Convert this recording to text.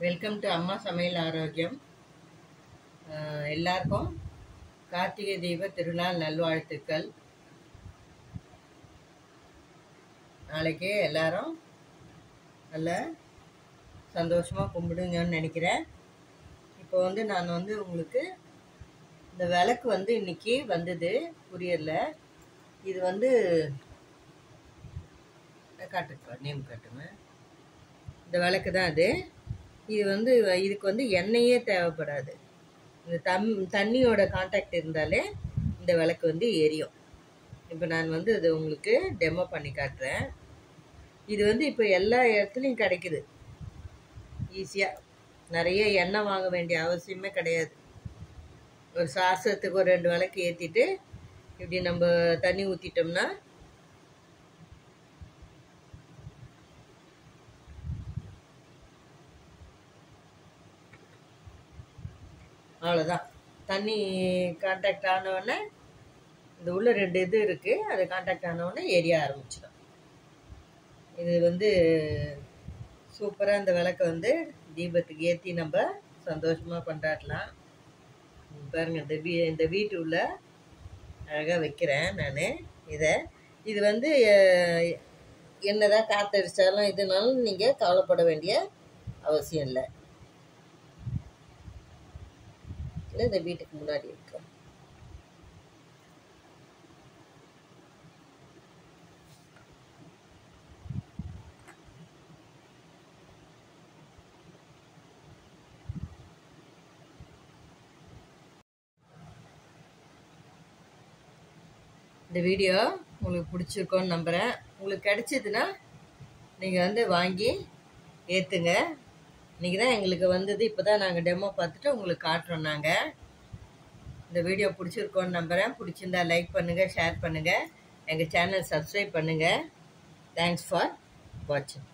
Welcome to அம்மா சமையல் ஆரோக்கியம் எல்லாருக்கும் கார்த்திகை தீப திருநாள் நல்வாழ்த்துக்கள். நாளைக்கு எல்லாரும் நல்ல சந்தோஷமாக கும்பிடுங்கன்னு நினைக்கிறேன். இப்போ வந்து நான் வந்து உங்களுக்கு இந்த விளக்கு வந்து இன்னைக்கு வந்தது குரியரில் இது வந்து காட்டுப்பா நேம் காட்டுங்க. இந்த விளக்கு தான் அது. இது வந்து இதுக்கு வந்து எண்ணெயே தேவைப்படாது. இந்த தம் தண்ணியோட காண்டாக்ட் இருந்தாலே இந்த விளக்கு வந்து எரியும். இப்போ நான் வந்து அது உங்களுக்கு டெமோ பண்ணி காட்டுறேன். இது வந்து இப்போ எல்லா இடத்துலையும் கிடைக்குது. ஈஸியாக நிறைய எண்ணெய் வாங்க வேண்டிய அவசியமே கிடையாது. ஒரு சாசத்துக்கு ஒரு ரெண்டு விளக்கு ஏற்றிட்டு இப்படி நம்ம தண்ணி ஊற்றிட்டோம்னா அவ்வளோதான் தண்ணி காண்டாக்ட் ஆனவுடனே இந்த உள்ள ரெண்டு இது இருக்குது அது கான்டாக்ட் ஆனவுடனே எரிய ஆரம்பிச்சிடும். இது வந்து சூப்பராக இந்த விளக்கை வந்து தீபத்துக்கு ஏற்றி நம்ம சந்தோஷமாக கொண்டாடலாம். பாருங்கள் இந்த வீ இந்த வீட்டு உள்ள அழகாக வைக்கிறேன் நான். இதை இது வந்து என்னதான் காற்றடிச்சாலும் இதுனாலும் நீங்கள் கவலைப்பட வேண்டிய அவசியம் இல்லை. பக்கத்தில் இந்த வீட்டுக்கு முன்னாடி இருக்கு இந்த வீடியோ உங்களுக்கு பிடிச்சிருக்கோன்னு நம்புகிறேன் உங்களுக்கு கிடைச்சதுன்னா நீங்கள் வந்து வாங்கி ஏற்றுங்க இன்றைக்கி தான் எங்களுக்கு வந்தது இப்போ தான் நாங்கள் டெமோ பார்த்துட்டு உங்களுக்கு காட்டுறோம் நாங்கள் இந்த வீடியோ பிடிச்சிருக்கோன்னு நம்புகிறேன் பிடிச்சிருந்தா லைக் பண்ணுங்கள் ஷேர் பண்ணுங்கள் எங்கள் சேனல் சப்ஸ்கிரைப் பண்ணுங்கள் தேங்க்ஸ் ஃபார் வாட்சிங்